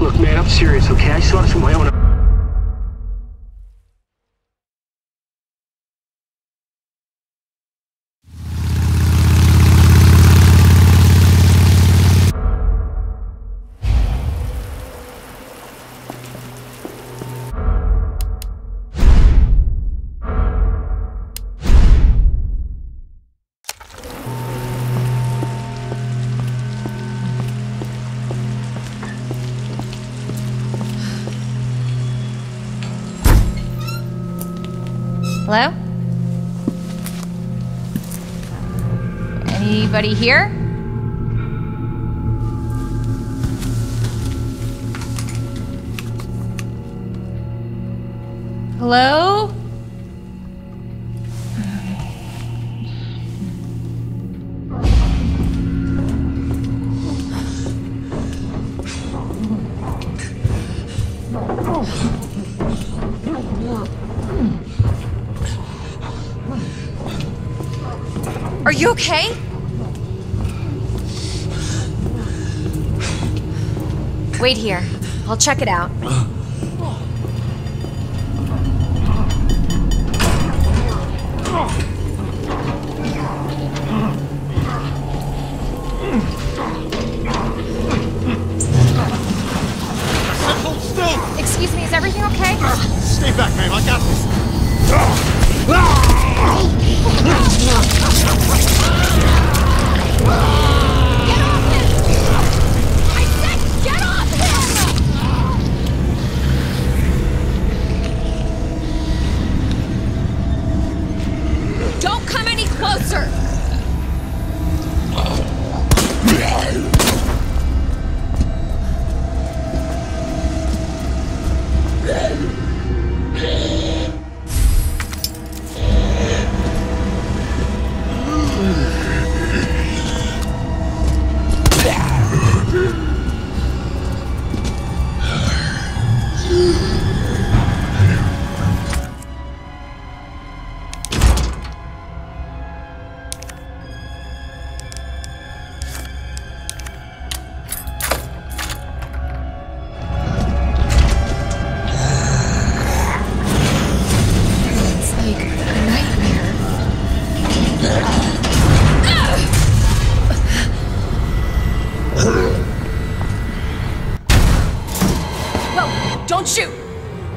Look, man, I'm serious, okay? I saw this with my own Anybody here? Hello? Are you okay? Wait here. I'll check it out. Hold still! Excuse me, is everything okay? Stay back, ma'am. I got this. Get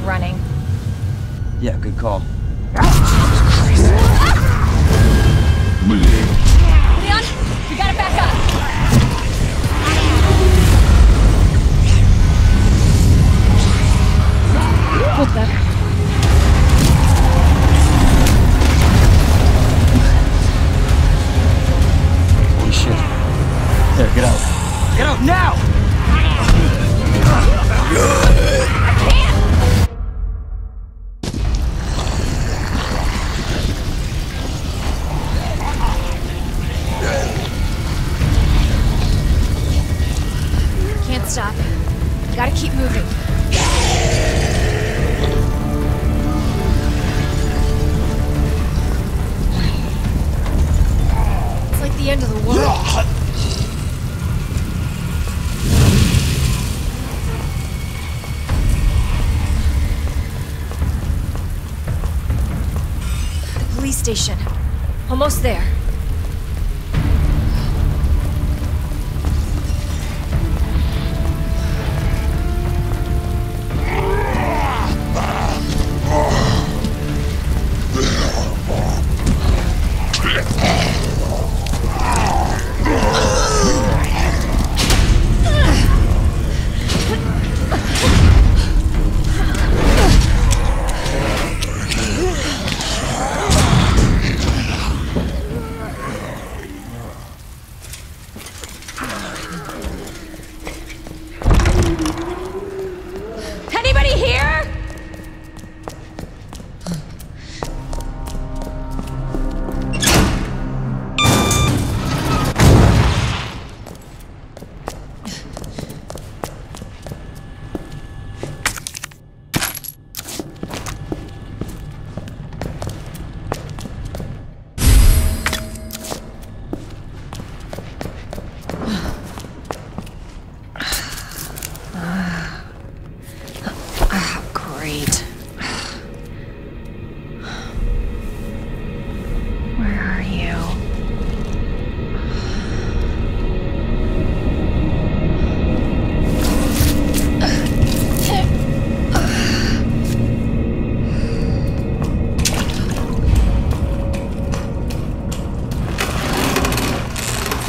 Like running. Yeah, good call. Leon, we gotta back up. What the? Holy shit. There, get out. Get out now! The end of the world. The police station. Almost there.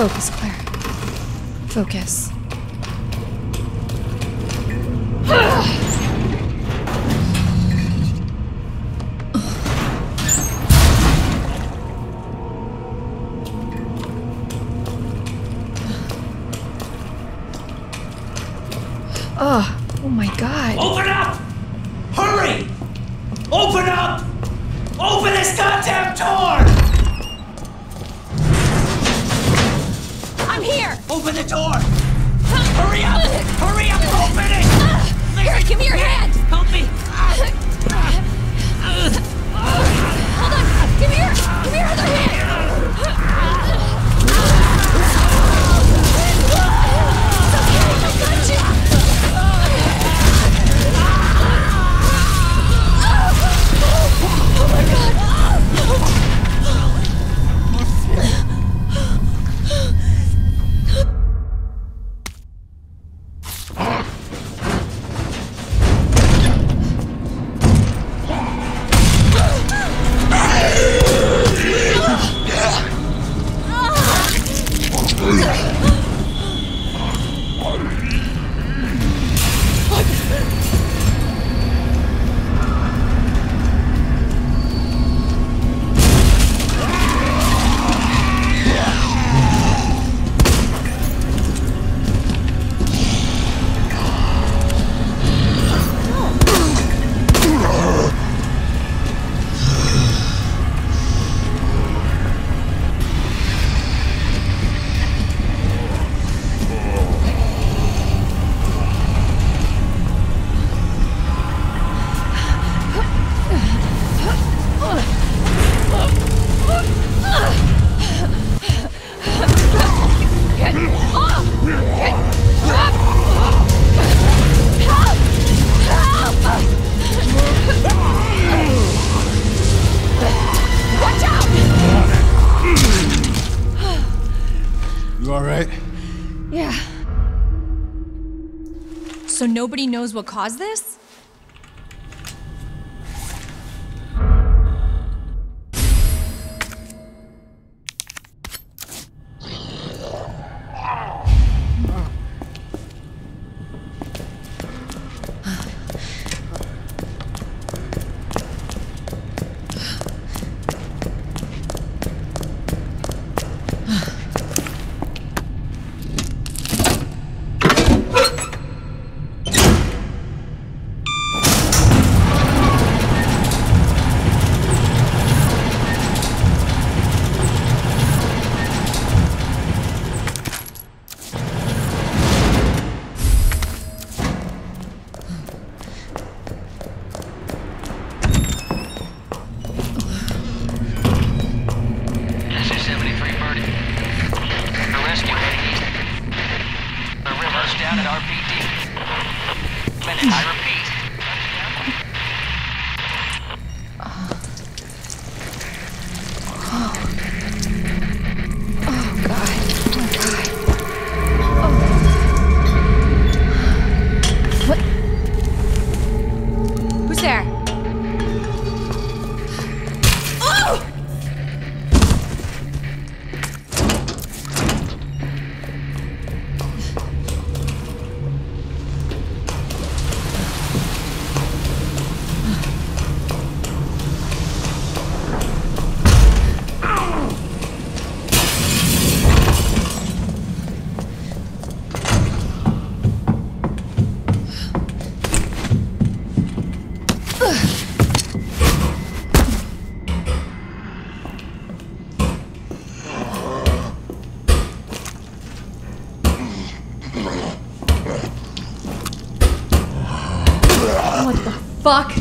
Focus, Claire. Focus. Oh, oh my god. Open up! Hurry! Open up! Open this goddamn door! Open the door! Hurry up! Hurry up! Open it! Here, give me your hand! Help me! Hold on! Give me your, give me your other hand! Слышь! Nobody knows what caused this? Fuck?